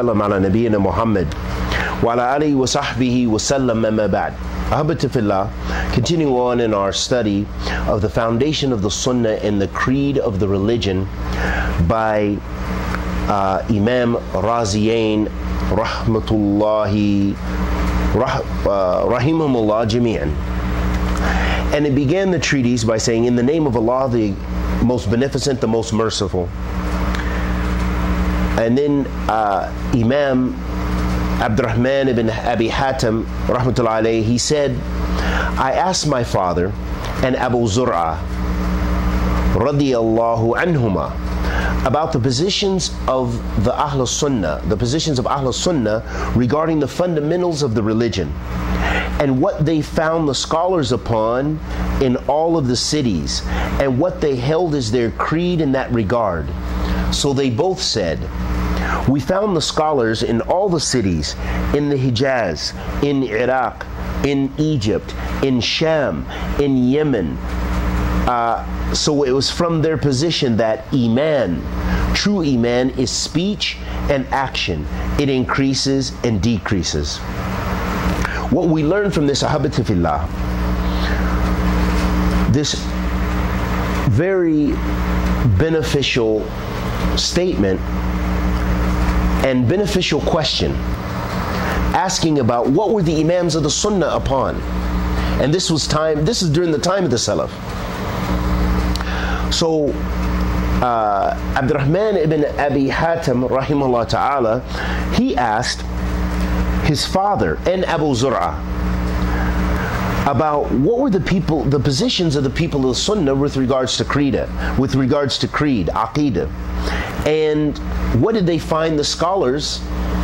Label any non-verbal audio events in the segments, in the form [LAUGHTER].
وسلم على نبينا محمد وعلى آله وصحبه وسلم أما بعد أحبت في الله continue on in our study of the foundation of the Sunnah and the creed of the religion by uh, Imam Raziyain Rahmatullahi rah, uh, Rahimahumullah Jami'an and it began the treatise by saying in the name of Allah the most beneficent the most merciful and then uh, Imam Abdurrahman ibn Abi Hatim, rahmatullah alayhi, he said, I asked my father and Abu Zur'a, radiyallahu anhuma, about the positions of the Ahl Sunnah, the positions of Ahl Sunnah regarding the fundamentals of the religion and what they found the scholars upon in all of the cities and what they held as their creed in that regard. So they both said, we found the scholars in all the cities, in the Hijaz, in Iraq, in Egypt, in Sham, in Yemen. Uh, so it was from their position that Iman, true Iman, is speech and action. It increases and decreases. What we learn from this Ahabatifillah, this very beneficial statement and beneficial question asking about what were the imams of the sunnah upon. And this was time this is during the time of the salaf. So uh, Abdurrahman ibn Abi Hatim rahimahullah ta'ala he asked his father and Abu Zur'a about what were the people the positions of the people of the sunnah with regards to creed with regards to creed aqidah. And what did they find the scholars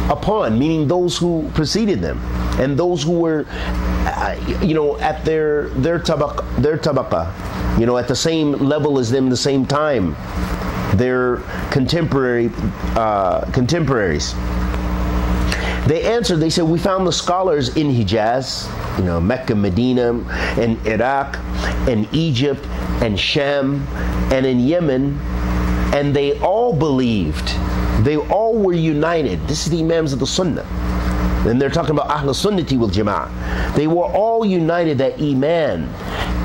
upon? Meaning those who preceded them and those who were uh, you know at their their tabaq their tabaqa you know at the same level as them the same time their contemporary uh, contemporaries. They answered they said we found the scholars in Hijaz you know Mecca Medina and Iraq and Egypt and Sham and in Yemen and they all believed they all were united. This is the imams of the sunnah. And they're talking about ahl sunnati wal jama'ah. They were all united that iman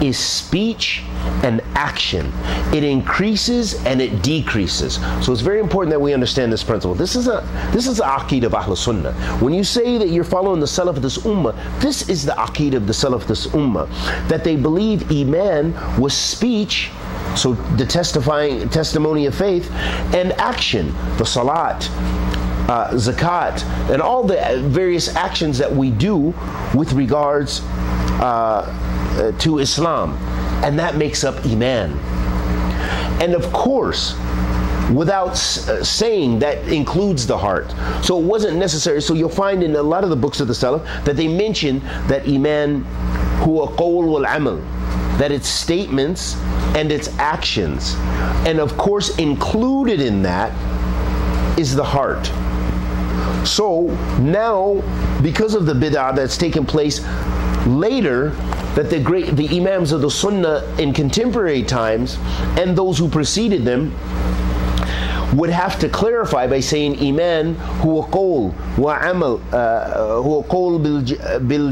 is speech and action. It increases and it decreases. So it's very important that we understand this principle. This is a this is the aqid of ahl sunnah. When you say that you're following the salaf of this ummah this is the aqid of the salaf of this ummah that they believe iman was speech so the testifying testimony of faith and action, the salat, uh, zakat, and all the various actions that we do with regards uh, Uh, to Islam, and that makes up iman. And of course, without uh, saying that includes the heart. So it wasn't necessary. So you'll find in a lot of the books of the Salaf that they mention that iman huwa qawl wal amal that its statements and its actions. And of course, included in that is the heart. So now, because of the bid'ah that's taken place later that the great the imams of the sunnah in contemporary times and those who preceded them would have to clarify by saying iman huwa qawl wa amal uh, huwa qawl bil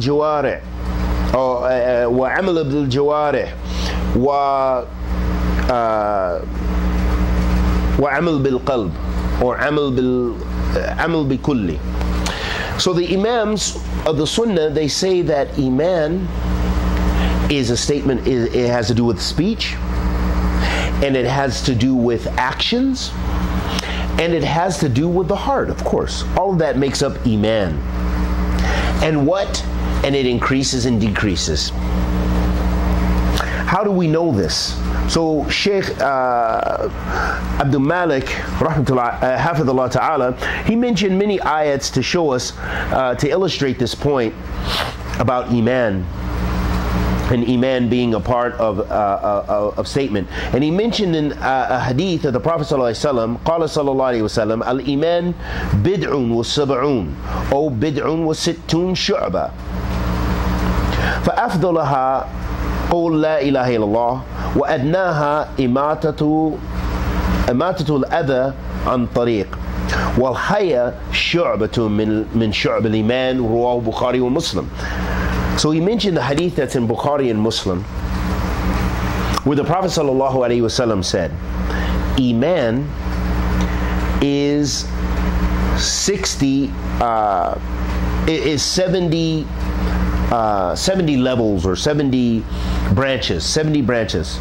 or uh, uh, wa amal bil jawarih wa wa amal bil qalb or amal bil amal bi kulli so the imams of the sunnah they say that iman is a statement it has to do with speech and it has to do with actions and it has to do with the heart of course all of that makes up iman and what and it increases and decreases. How do we know this? So Sheikh uh, Abdul Malik, rahmatullah, uh, hafidullah ta'ala, he mentioned many ayats to show us, uh, to illustrate this point about Iman and iman being a part of uh, uh, of statement. And he mentioned in uh, a hadith of the Prophet sallallahu قال صلى الله عليه وسلم الإيمان بدع وسبعون أو بدع وستون شعبة فأفضلها قول لا إله إلا الله وأدناها إماتة إماتة الأذى عن طريق والحياة شعبة من من شعب الإيمان رواه Bukhari ومسلم. So he mentioned the hadith that's in Bukhari and Muslim, where the Prophet sallallahu alaihi wasallam said, "Iman is 60, uh, is 70, uh, 70 levels or 70 branches, 70 branches,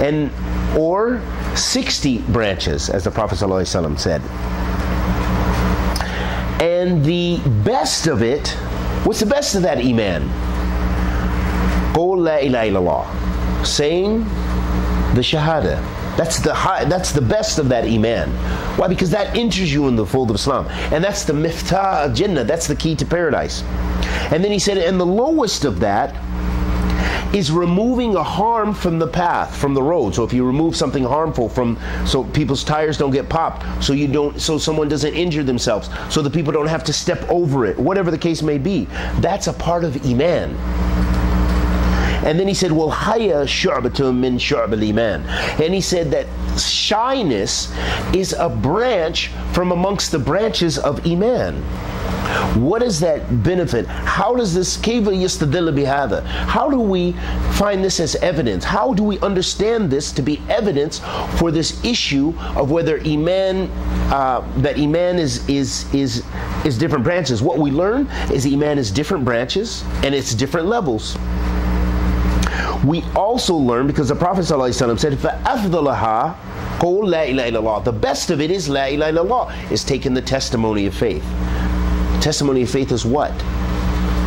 and or 60 branches, as the Prophet ﷺ said. And the best of it, what's the best of that iman? Qul la ilaha illallah, saying the shahada. That's the high, that's the best of that iman. Why? Because that enters you in the fold of Islam, and that's the miftah of Jannah. That's the key to paradise. And then he said, and the lowest of that is removing a harm from the path, from the road. So if you remove something harmful from, so people's tires don't get popped, so you don't, so someone doesn't injure themselves, so the people don't have to step over it, whatever the case may be, that's a part of iman. And then he said, Well, haya shu'batun min shu'b iman. And he said that shyness is a branch from amongst the branches of iman. What does that benefit? How does this keva yastadilla bihada? How do we find this as evidence? How do we understand this to be evidence for this issue of whether iman uh, that iman is is is is different branches? What we learn is iman is different branches and it's different levels we also learn because the Prophet ﷺ said, فَأَفْضَلَهَا قُولْ لَا إِلَهَ إِلَّا The best of it is La ilaha illallah, is taking the testimony of faith. Testimony of faith is what?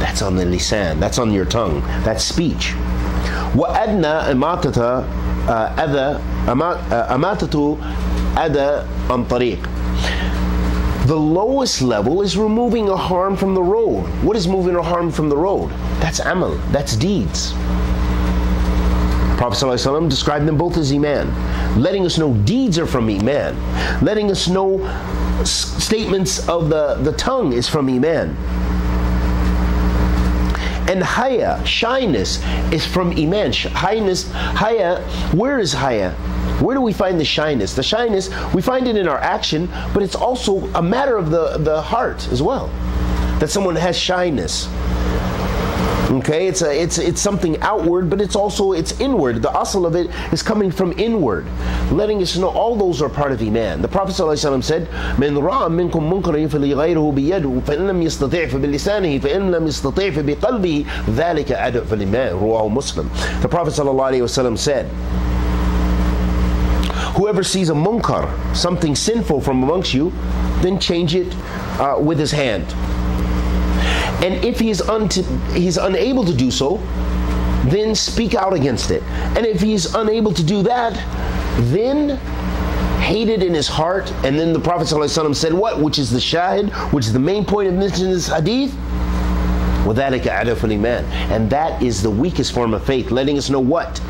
That's on the lisan, that's on your tongue, that's speech. وَأَدْنَى إِمَاتَةَ أَذَى أَمَاتَةُ أَذَى عَنْ طَرِيقٍ the lowest level is removing a harm from the road. What is moving a harm from the road? That's amal, that's deeds. Prophet ﷺ described them both as Iman, letting us know deeds are from Iman, letting us know statements of the, the tongue is from Iman. And haya, shyness, is from Iman. Highness, haya, where is haya? Where do we find the shyness? The shyness, we find it in our action, but it's also a matter of the, the heart as well. That someone has shyness. Okay, it's a, it's it's something outward, but it's also it's inward. The asl of it is coming from inward, letting us know all those are part of iman. The Prophet ﷺ said, "من رأى منكم منكرا فليغيره بيده فإن لم يستطيع فبلسانه فإن لم يستطيع فبقلبه ذلك أدعف الإيمان." رواه Muslim. The Prophet ﷺ said. Whoever sees a munkar, something sinful from amongst you, then change it uh, with his hand And if he's, he's unable to do so, then speak out against it. And if he's unable to do that, then hate it in his heart. And then the Prophet ﷺ said what? Which is the shahid, which is the main point of mention in this hadith. And that is the weakest form of faith, letting us know what?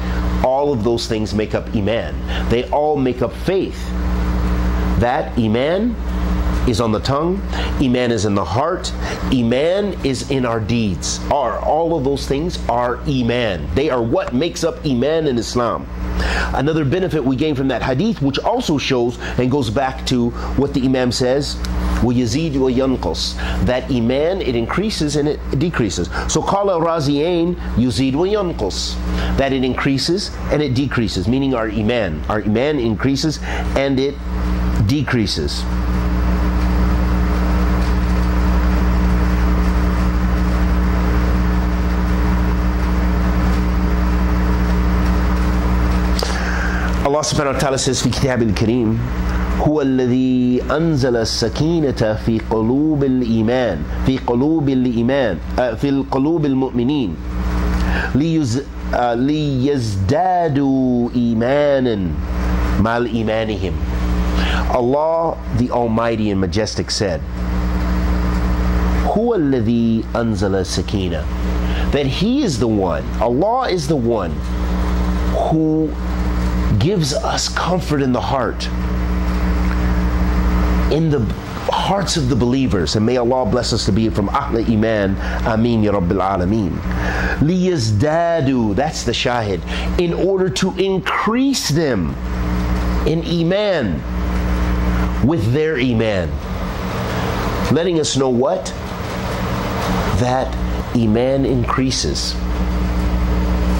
All of those things make up Iman. They all make up faith. That Iman is on the tongue, Iman is in the heart, Iman is in our deeds. Are all of those things are Iman. They are what makes up Iman in Islam. Another benefit we gain from that hadith, which also shows and goes back to what the Imam says, وَيَزِيدُ وَيَنْقُص That Iman, it increases and it decreases. So قال razi'ain يُزِيد وَيَنْقُص That it increases and it decreases, meaning our Iman. Our Iman increases and it decreases. Subhanahu wa ta'ala says في كتاب الكريم هو الذي أنزل السكينة في قلوب الإيمان في قلوب الإيمان في القلوب المؤمنين ليز ليزدادوا إيمانا مع إيمانهم. Allah the Almighty and Majestic said هو الذي أنزل السكينة that He is the one Allah is the one who gives us comfort in the heart, in the hearts of the believers. And may Allah bless us to be from Ahl Iman. Ameen Ya Rabbil Alameen. Liyazdadu, that's the shahid, in order to increase them in Iman with their Iman. letting us know what? That Iman increases.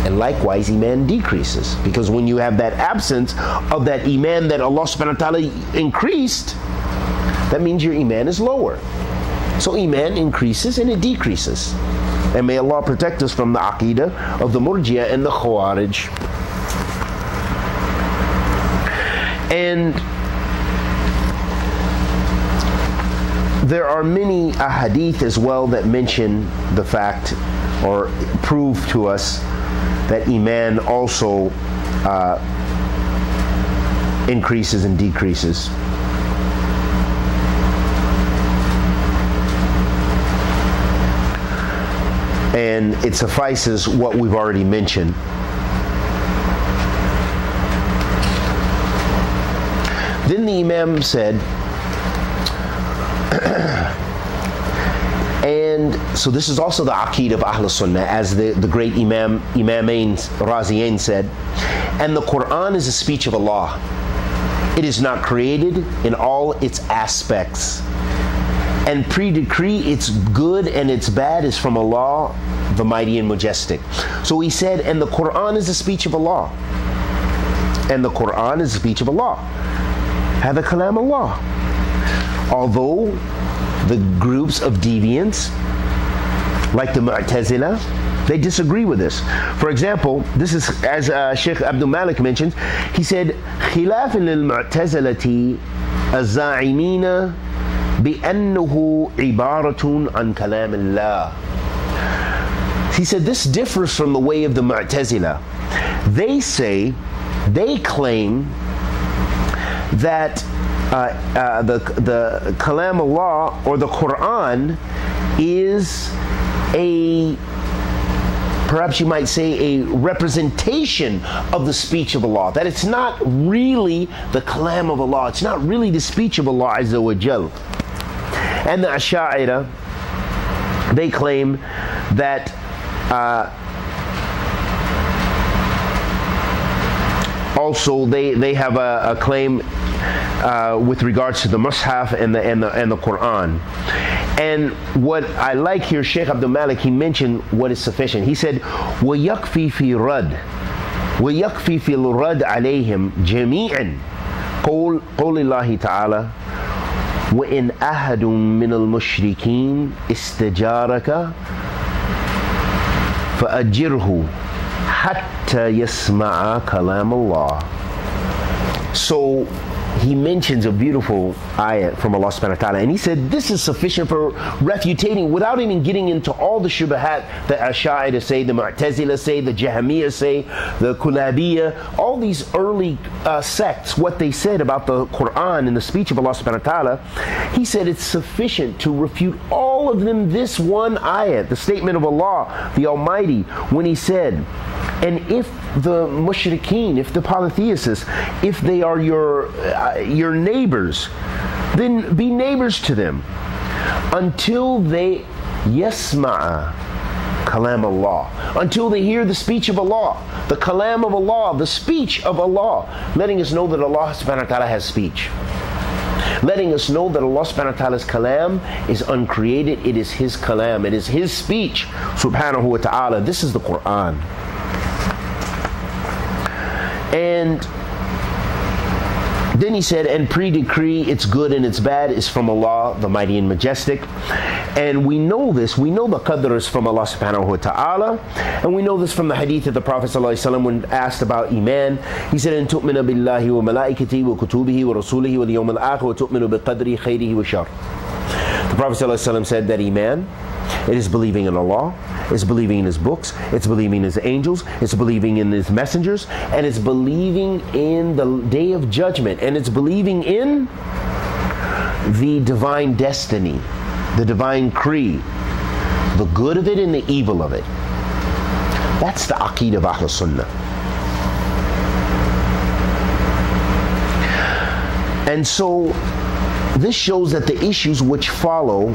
And likewise, Iman decreases. Because when you have that absence of that Iman that Allah subhanahu wa ta'ala increased, that means your Iman is lower. So Iman increases and it decreases. And may Allah protect us from the Aqidah of the Murjia and the Khawarij. And there are many ahadith as well that mention the fact or prove to us that Iman also uh, increases and decreases. And it suffices what we've already mentioned. Then the Imam said, [CLEARS THROAT] and so this is also the aqid of Ahl Sunnah, as the, the great Imam Imamain Raziyain said. And the Quran is a speech of Allah. It is not created in all its aspects. And pre-decree its good and its bad is from Allah, the mighty and majestic. So he said, and the Quran is the speech of Allah. And the Quran is the speech of Allah. Have the kalam Allah. Although the groups of deviants, like the Mu'tazila, they disagree with this. For example, this is as uh, Sheikh Abdul Malik mentions. He said, "خلاف للمعتزلة الزاعمين بأنه عبارة عن كلام الله." He said this differs from the way of the Mu'tazila. They say, they claim that uh, uh, the the Kalam Allah or the Quran is a perhaps you might say a representation of the speech of Allah. That it's not really the Kalam of Allah. It's not really the speech of Allah Azza wa Jal. And the Asha'ira, they claim that uh, also they, they have a, a claim uh, with regards to the Mus'haf and the, and, the, and the Quran. And what I like here, Sheikh Abdul Malik, he mentioned what is sufficient. He said, وَيَكْفِي فِي رَدْ وَيَكْفِي فِي الرَّدْ عَلَيْهِمْ جَمِيعًا قول, قول الله تعالى وإن أحد من المشركين استجارك فأجره حتى يسمع كلام الله So he mentions a beautiful ayat from Allah subhanahu wa ta'ala and he said this is sufficient for refutating without even getting into all the shubahat that Asha'ira say, the Mu'tazila say, the Jahmiyyah say, the Kulabiyya, all these early uh, sects, what they said about the Quran and the speech of Allah subhanahu wa ta'ala, he said it's sufficient to refute all of them this one ayat, the statement of Allah, the Almighty, when he said, and if the mushrikeen, if the polytheists, if they are your uh, your neighbors, then be neighbors to them until they yasma'a kalam Allah, until they hear the speech of Allah, the kalam of Allah, the speech of Allah, letting us know that Allah subhanahu wa ta'ala has speech. Letting us know that Allah subhanahu wa ta'ala's kalam is uncreated, it is His kalam, it is His speech, subhanahu wa ta'ala. This is the Quran. And then he said, and pre-decree its good and its bad is from Allah, the mighty and majestic. And we know this, we know the qadr is from Allah subhanahu wa ta'ala. And we know this from the hadith of the Prophet ﷺ when asked about Iman. He said, "In tu'mina billahi wa malaikatihi wa kutubihi wa rasulihi wa yawm al-akhir wa tu'minu bi qadri khayrihi wa shar." The Prophet ﷺ said that Iman, it is believing in Allah, it's believing in His books, it's believing in His angels, it's believing in His messengers, and it's believing in the day of judgment, and it's believing in the divine destiny, the divine creed, the good of it and the evil of it. That's the aqid of Ahl Sunnah. And so this shows that the issues which follow,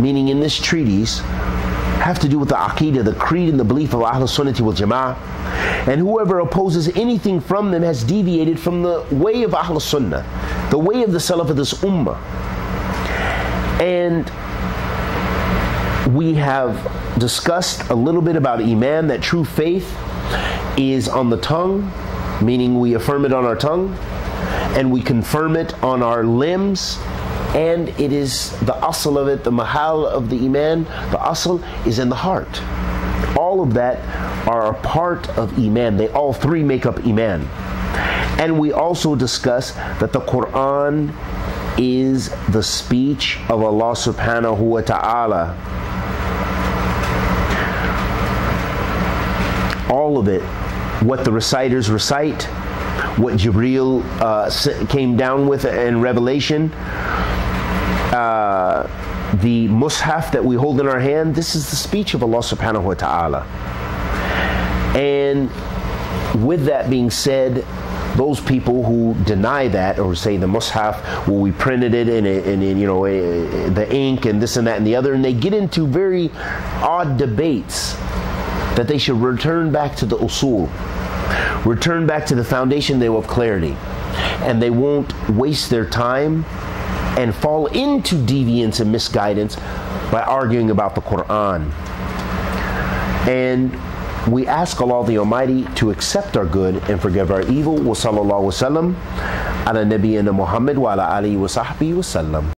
meaning in this treatise, have to do with the aqidah, the creed and the belief of Ahl Sunnah wal Jama'ah. And whoever opposes anything from them has deviated from the way of Ahl Sunnah, the way of the Salaf of this Ummah. And we have discussed a little bit about Iman, that true faith is on the tongue, meaning we affirm it on our tongue, and we confirm it on our limbs, and it is the asl of it, the mahal of the Iman, the asl is in the heart. All of that are a part of Iman. They all three make up Iman. And we also discuss that the Quran is the speech of Allah subhanahu wa ta'ala. All of it, what the reciters recite, what Jibreel uh, came down with in Revelation, uh, the mushaf that we hold in our hand, this is the speech of Allah subhanahu wa ta'ala. And with that being said, those people who deny that or say the mushaf, well, we printed it in, you know the ink and this and that and the other, and they get into very odd debates that they should return back to the usul, return back to the foundation they will have clarity, and they won't waste their time and fall into deviance and misguidance by arguing about the Quran. And we ask Allah the Almighty to accept our good and forgive our evil. Wa sallallahu wa sallam ala nabiyyina Muhammad wa ala alihi wa sahbihi wa sallam.